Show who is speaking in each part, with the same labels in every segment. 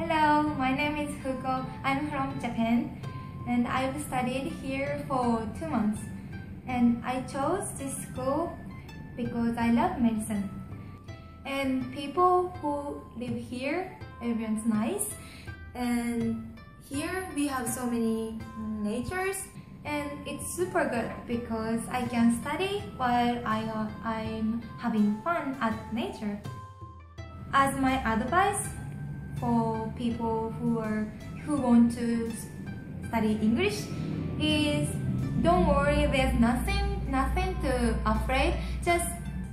Speaker 1: Hello, my name is Fuko. I'm from Japan and I've studied here for two months. And I chose this school because I love Madison. And people who live here, everyone's nice. And here we have so many natures and it's super good because I can study while I, I'm having fun at nature. As my advice for people who are who want to study English is don't worry there's nothing nothing to afraid just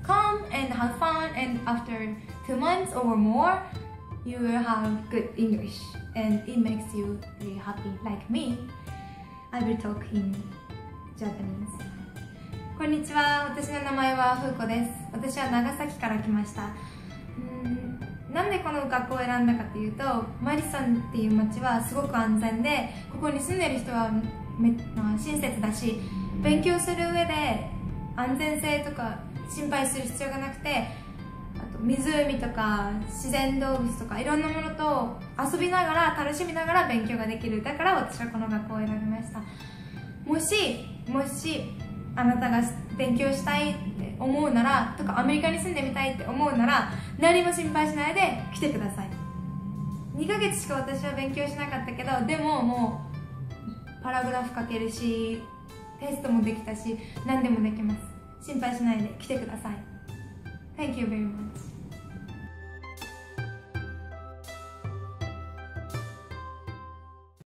Speaker 1: come and have fun and after two months or more you will have good English and it makes you really happy like me I will talk in Japanese こんにちは私の名前はふうこです私は長崎から来ましたうん なんでこの学校を選んだかというとマリソンっていう街はすごく安全でここに住んでる人はめ、親切だし勉強する上で安全性とか心配する必要がなくてあと湖とか自然動物とかいろんなものと遊びながら楽しみながら勉強ができる。だから私はこの学校を選びました。もしもしあなたが勉強したい思うならとかアメリカに住んでみたいって思うなら何も心配しないで来てください。2ヶ月しか私は勉強しなかったけどでももうパラグラフ書けるしテストもできたし何でもできます。心配しないで来てください。Thank you very much.